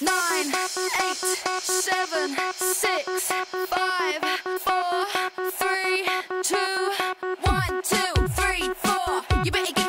nine, eight, seven, six, five, four, three, two, one, two, three, four. You better get.